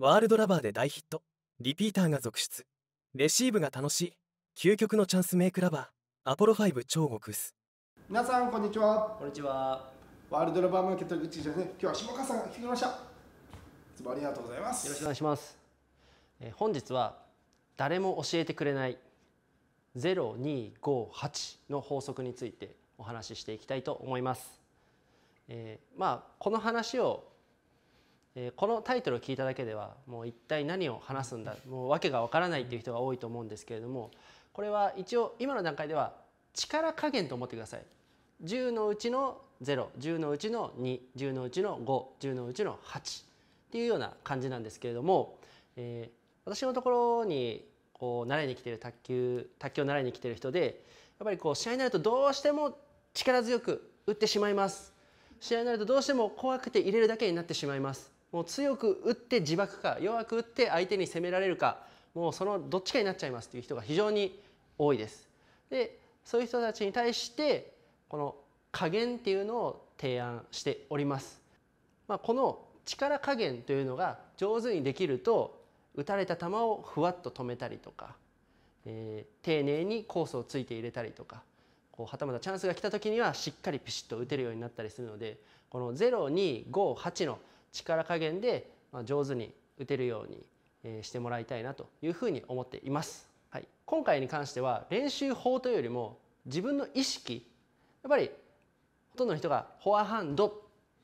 ワールドラバーで大ヒット。リピーターが続出。レシーブが楽しい。究極のチャンスメイクラバー。アポロ5超極薄。皆さんこんにちは。こんにちは。ワールドラバーマーケット口ですね。今日は下川さんが来てくれました。いつもありがとうございます。よろしくお願いします。えー本日は誰も教えてくれない。0258の法則についてお話ししていきたいと思います。えーまあこの話を、えーこのタイトルを聞いただけではもう一体何を話すんだもう訳がわからないっていう人が多いと思うんですけれどもこれは一応今の段階では力加減と思ってください。10のうちの010のうちの210のうちの510のうちの8っていうような感じなんですけれども、えー私のところにこう習いに来てる卓球卓球を習いに来てる人でやっぱりこう試合になるとどうしても力強く打ってしまいます。試合になるとどうしても怖くて入れるだけになってしまいますもう強く打って自爆か弱く打って相手に攻められるかもうそのどっちかになっちゃいますっていう人が非常に多いです。でそういう人たちに対してこの加減っていうのを提案しております。まあ、この力加減というのが上手にできると打たれた球をふわっと止めたりとか、えー丁寧にコースをついて入れたりとかこうはたまたチャンスが来た時にはしっかりピシッと打てるようになったりするのでこの0258の力加減で上手に打てるようにしてもらいたいなというふうに思っています。はい、今回に関しては練習法というよりも自分の意識やっぱりほとんどの人がフォアハンド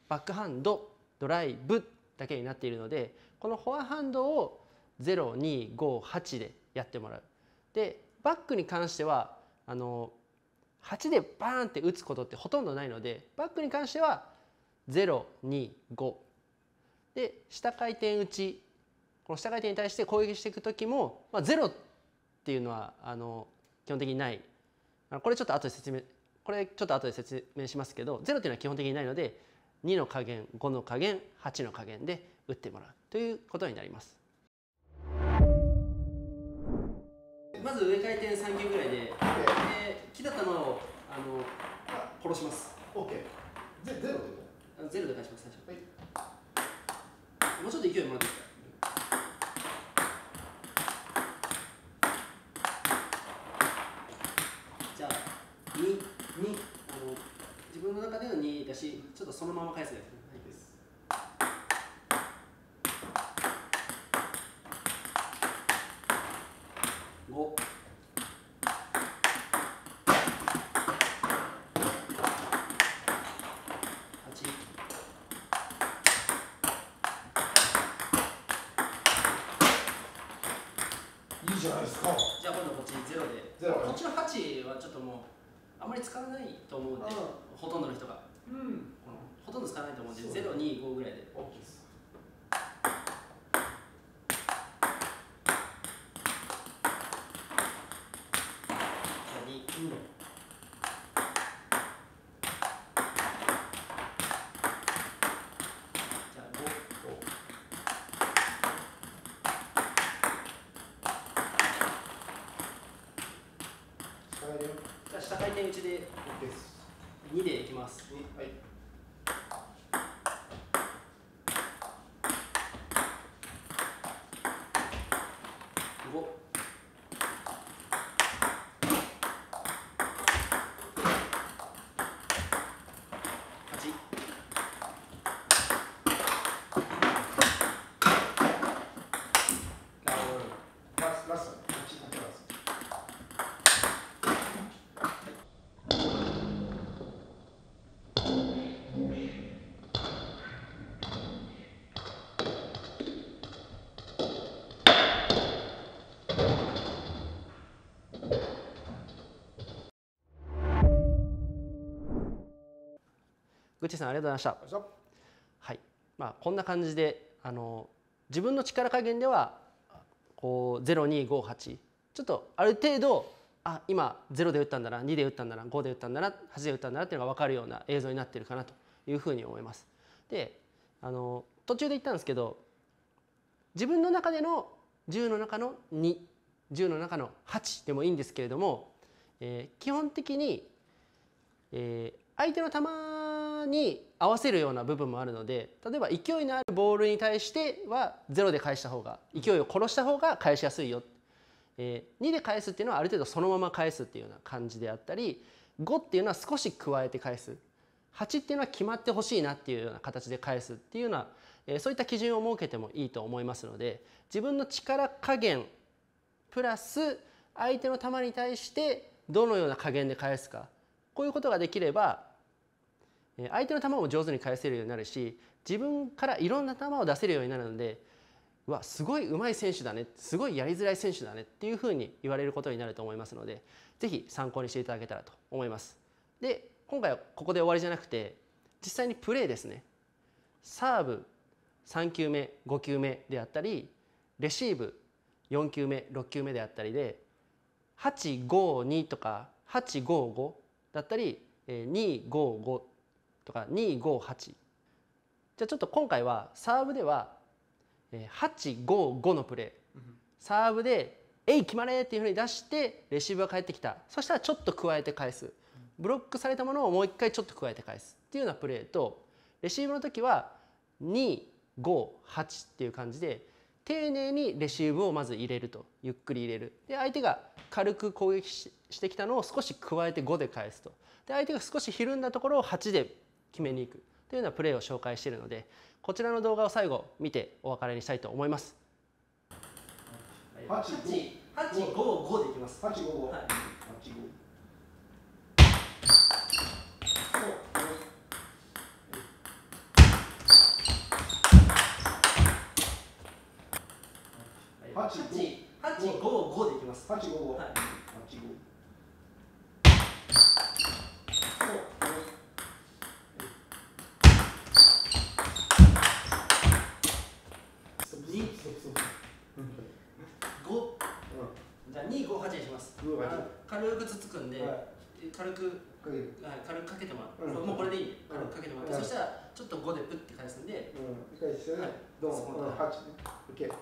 バックハンドドライブだけになっているのでこのフォアハンドを0258でやってもらうでバックに関してはあの8でバーンって打つことってほとんどないのでバックに関しては025で下回転打ち。この下回転に対して攻撃していく時も、まあ、0っていうのはあの基本的にない。これちょっと後で説明これちょっと後で説明しますけど0っていうのは基本的にないので2の加減5の加減8の加減で打ってもらうということになります。まず上回転3球ぐらいでで来た球をあの殺します。オッケー。ゼゼロでゼロで返します最初。はいもうちょっと勢いもらって。いいですかじゃあ2、2あの自分の中での2だし、ちょっとそのまま返すやつね。はいです5いいじゃないですかじゃあ今度こっち0でゼロこっちの8はちょっともうあんまり使わないと思うんで、うん。ほとんどの人が。うん。ほとんど使わないと思うんでそう025ぐらいで。オッケーですじゃあ2うんじゃあ5下がるよじゃあ下回転打ちです。2でいきます。にはい5八ラスラストねこっちだけラストぐっちさんありがとうございました。はい。まあこんな感じであの自分の力加減ではこう0258ちょっとある程度あ今0で打ったんだな2で打ったんだな5で打ったんだな8で打ったんだなっていうのが分かるような映像になってるかなというふうに思います。であの途中で言ったんですけど自分の中での10の中の210の中の8でもいいんですけれども、えー基本的に、えー相手の球に合わせるような部分もあるので例えば勢いのあるボールに対してはゼロで返した方が勢いを殺した方が返しやすいよ、えー、2で返すっていうのはある程度そのまま返すっていうような感じであったり5っていうのは少し加えて返す。8っていうのは決まってほしいなっていうような形で返すっていうような、えー、そういった基準を設けてもいいと思いますので自分の力加減プラス相手の球に対してどのような加減で返すかこういうことができれば相手の球も上手に返せるようになるし自分からいろんな球を出せるようになるのでうわすごい上手い選手だねすごいやりづらい選手だねっていうふうに言われることになると思いますので是非参考にしていただけたらと思います。で今回はここで終わりじゃなくて実際にプレーですねサーブ3球目5球目であったりレシーブ4球目6球目であったりで852とか855だったり255とか258じゃあちょっと今回はサーブでは855のプレーサーブで「えい決まれ!」っていうふうに出してレシーブが返ってきた。そしたらちょっと加えて返す。ブロックされたものをもう一回ちょっと加えて返す。っていうようなプレーとレシーブの時は258っていう感じで丁寧にレシーブをまず入れると。ゆっくり入れる。で相手が軽く攻撃してきたのを少し加えて5で返すと。で相手が少しひるんだところを8で決めに行くというようなプレーを紹介しているのでこちらの動画を最後見てお別れにしたいと思います。8 8 5 5でいきます。8 5 5。はい。8 5。八八五五でいきます。八五五。はい。八五。五。じゃあ二五八にします。軽んで、軽く軽くかけてもらう。もうこれでいい。軽くかけてもらって、そしたらちょっと五でプって返すんで。うん。返してね。どうも。八。オッケー。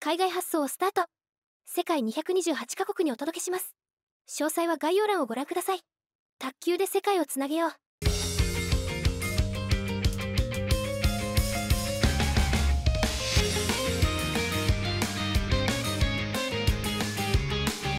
海外発送をスタート世界228カ国にお届けします詳細は概要欄をご覧ください。卓球で世界をつなげよう。